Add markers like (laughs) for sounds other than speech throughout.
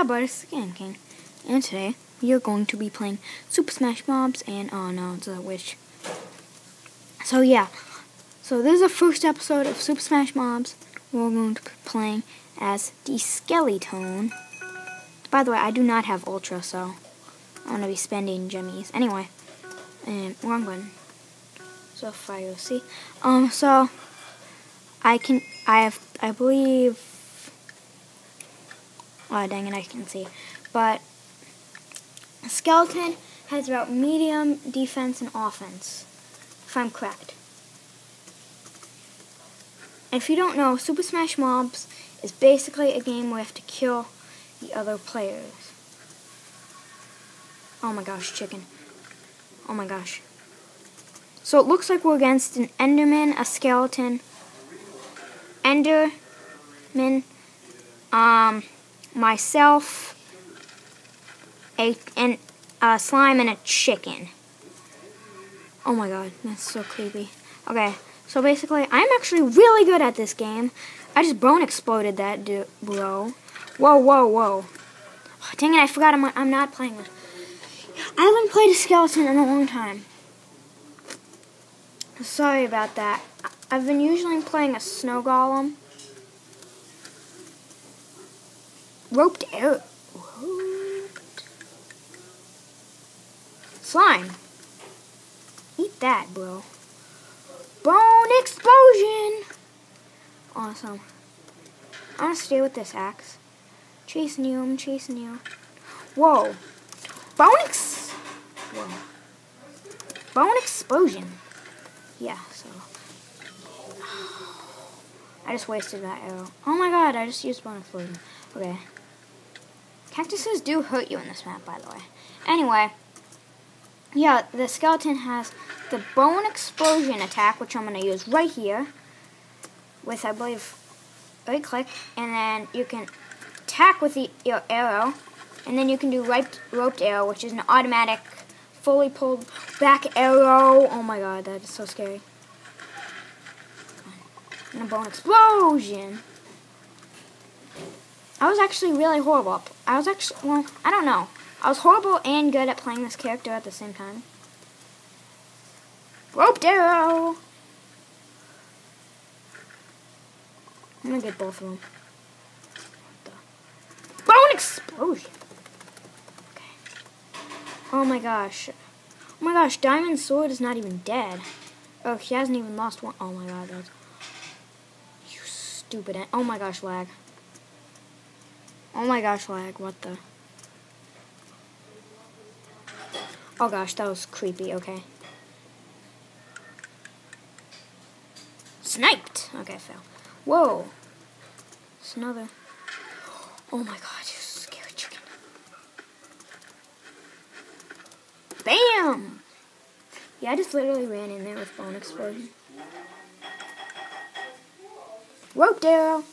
But it's Game King. And today, we are going to be playing Super Smash Mobs and, oh no, it's a witch. So yeah, so this is the first episode of Super Smash Mobs. We're going to be playing as the Skeleton. By the way, I do not have Ultra, so I'm going to be spending jimmies. Anyway, and wrong button. So fire, see? Um, so, I can, I have, I believe, oh dang it, I can see. But, a Skeleton has about medium defense and offense, if I'm correct. And if you don't know, Super Smash Mobs is basically a game where you have to kill the other players. Oh my gosh, chicken. Oh my gosh. So it looks like we're against an Enderman, a skeleton, Enderman, um, myself, a and a slime, and a chicken. Oh my god, that's so creepy. Okay, so basically, I'm actually really good at this game. I just bone exploded that bro. Whoa, whoa, whoa. Oh, dang it, I forgot I'm, I'm not playing. I haven't played a skeleton in a long time. Sorry about that. I've been usually playing a snow golem. Roped arrow. Slime. Eat that, bro. Bone explosion! Awesome. I'm gonna stay with this axe. Chasing you, I'm chasing you. Whoa. Bone ex... Whoa. Bone explosion. Yeah, so... (sighs) I just wasted that arrow. Oh my god, I just used bone explosion. Okay. Cactuses do hurt you in this map, by the way. Anyway, yeah, the skeleton has the bone explosion attack, which I'm going to use right here. With, I believe, right click. And then you can attack with the, your arrow. And then you can do right, roped arrow, which is an automatic, fully pulled back arrow. Oh my god, that is so scary. And a bone explosion. I was actually really horrible. I was actually, well, I don't know. I was horrible and good at playing this character at the same time. Roped arrow! I'm gonna get both of them. Bone explosion! Okay. Oh my gosh. Oh my gosh, Diamond Sword is not even dead. Oh, he hasn't even lost one. Oh my god, that's... You stupid... Oh my gosh, lag. Oh my gosh, lag. What the... Oh gosh, that was creepy, okay. Sniped! Okay, fail. Whoa! It's another. Oh my god, you scary chicken. Bam! Yeah, I just literally ran in there with bone explosion. Roped arrow!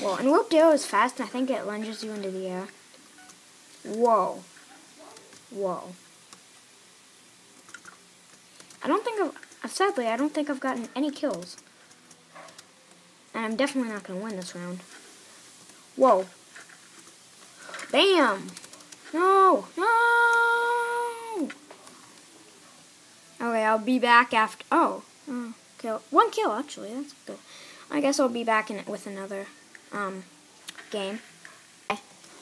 Whoa, and roped arrow is fast, and I think it lunges you into the air. Whoa. Whoa. I don't think I've, uh, sadly, I don't think I've gotten any kills. And I'm definitely not going to win this round. Whoa. Bam! No! No! Okay, I'll be back after, oh. oh kill. One kill, actually, that's good. I guess I'll be back in it with another, um, game.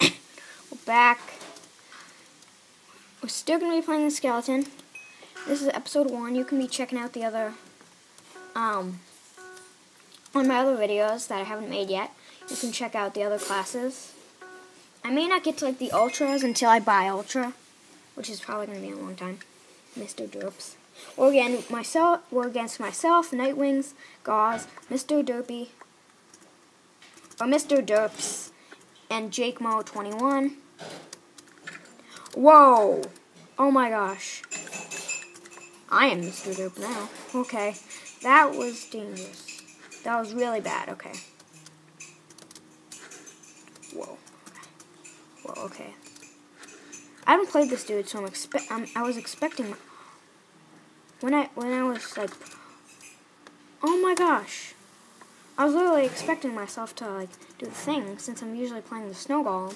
We're back. We're still going to be playing the skeleton. This is episode one. You can be checking out the other, um, on my other videos that I haven't made yet. You can check out the other classes. I may not get to like the ultras until I buy ultra, which is probably going to be a long time. Mr. Derps. We're again myself. We're against myself, Nightwings, Gauze, Mr. Derpy, Mr. Derps, and Jake Mo 21. Whoa! Oh my gosh. I am Mr. Dope now. Okay. That was dangerous. That was really bad. Okay. Whoa. Whoa, okay. I haven't played this dude, so I'm expect I was expecting when I when I was like Oh my gosh. I was literally expecting myself to like do the thing since I'm usually playing the snow golem.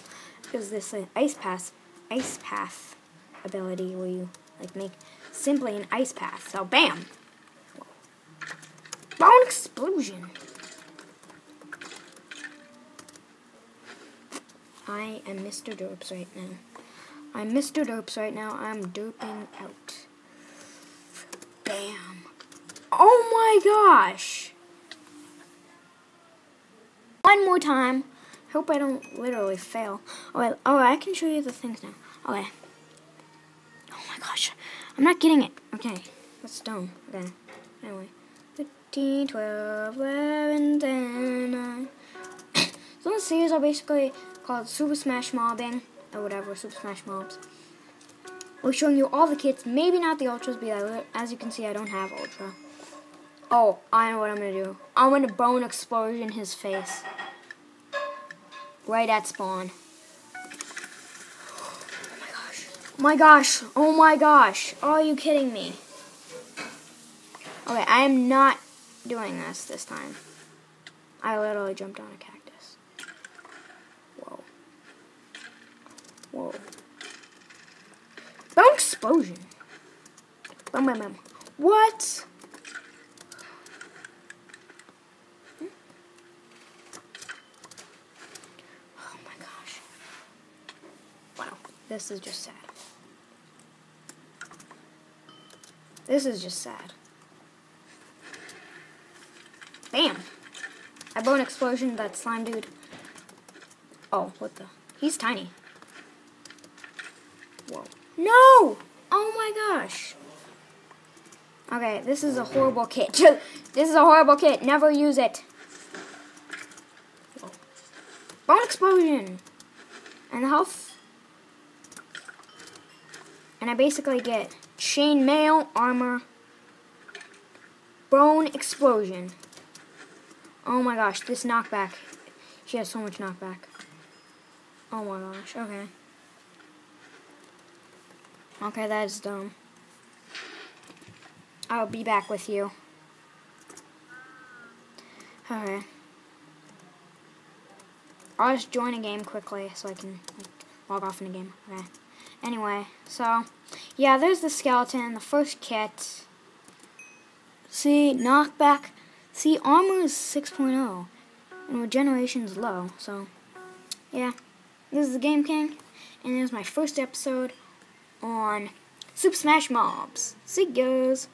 Is this uh, ice path, ice path ability where you like make simply an ice path? So bam, bone explosion. I am Mr. Derps right now. I'm Mr. Derps right now. I'm derping out. Bam. Oh my gosh. One more time. Hope I don't literally fail. Oh, wait, oh, I can show you the things now. Okay. Oh my gosh. I'm not getting it. Okay. That's dumb. Okay. Anyway. 15, 12, 11, 10, 9. (coughs) so those series are basically called Super Smash Mobbing, or whatever, Super Smash Mobs. We're showing you all the kits, maybe not the Ultras, but as you can see, I don't have Ultra. Oh, I know what I'm to do. I'm to bone explosion his face. Right at spawn. Oh my gosh. Oh my gosh. Oh my gosh. Are you kidding me? Okay, I am not doing this this time. I literally jumped on a cactus. Whoa. Whoa. Bone explosion. Bum, bum, bum. What? Oh my gosh. Wow, this is just sad. This is just sad. Bam! I bone explosion that slime dude. Oh, what the? He's tiny. Whoa. No! Oh my gosh. Okay, this is a horrible kit. (laughs) this is a horrible kit. Never use it. Whoa. Bone explosion. And the health. And I basically get chain mail, armor, bone explosion. Oh my gosh, this knockback. She has so much knockback. Oh my gosh, okay. Okay, that is dumb. I'll be back with you. Alright. I'll just join a game quickly so I can like, log off in a game. Okay. Anyway, so, yeah, there's the skeleton, the first kit. See, knockback. See, armor is 6.0, and regeneration's low, so, yeah. This is the Game King, and this is my first episode on Super Smash Mobs. See you guys.